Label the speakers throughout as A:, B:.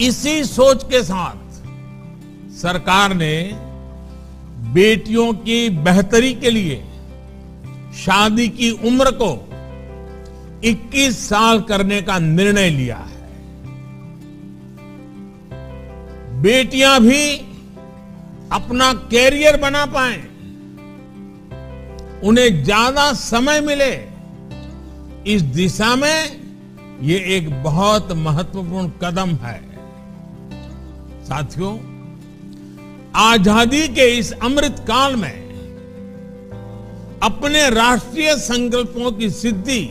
A: इसी सोच के साथ सरकार ने बेटियों की बेहतरी के लिए शादी की उम्र को 21 साल करने का निर्णय लिया है। बेटियाँ भी अपना कैरियर बना पाए, उन्हें ज़्यादा समय मिले, इस दिशा में ये एक बहुत महत्वपूर्ण कदम है। साथियों, आज़ादी के इस अमृत काल में अपने राष्ट्रीय संकल्पों की सिद्धि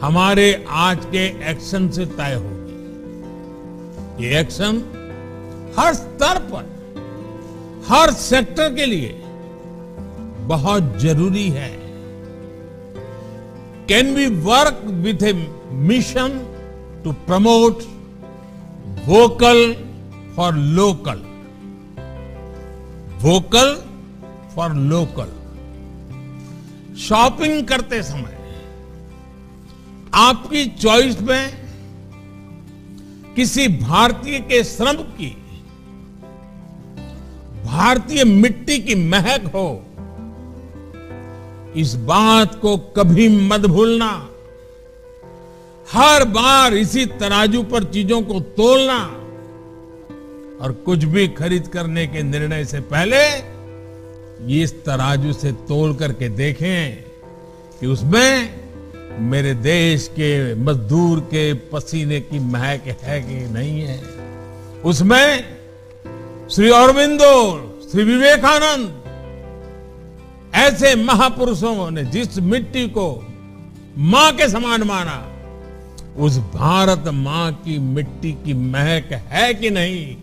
A: हमारे आज के एक्शन से तय होगी ये एक्शन हर स्तर पर, हर सेक्टर के लिए बहुत ज़रूरी है। Can we work with a mission to promote vocal for local vocal for local shopping करते समय आपकी चॉइस में किसी भारतीय के श्रम की, भारतीय मिट्टी की महक हो, इस बात को कभी मत भूलना। हर बार इसी तराजू पर चीज़ों को तोलना और कुछ भी खरीद करने के निर्णय से पहले इस तराजू से तोल करके देखें कि उसमें मेरे देश के मजदूर के पसीने की महक है कि नहीं है। उसमें श्री अरविंदो श्री विवेकानंद ऐसे महापुरुषों ने जिस मिट्टी को माँ के समान माना उस भारत माँ की मिट्टी की महक है कि नहीं?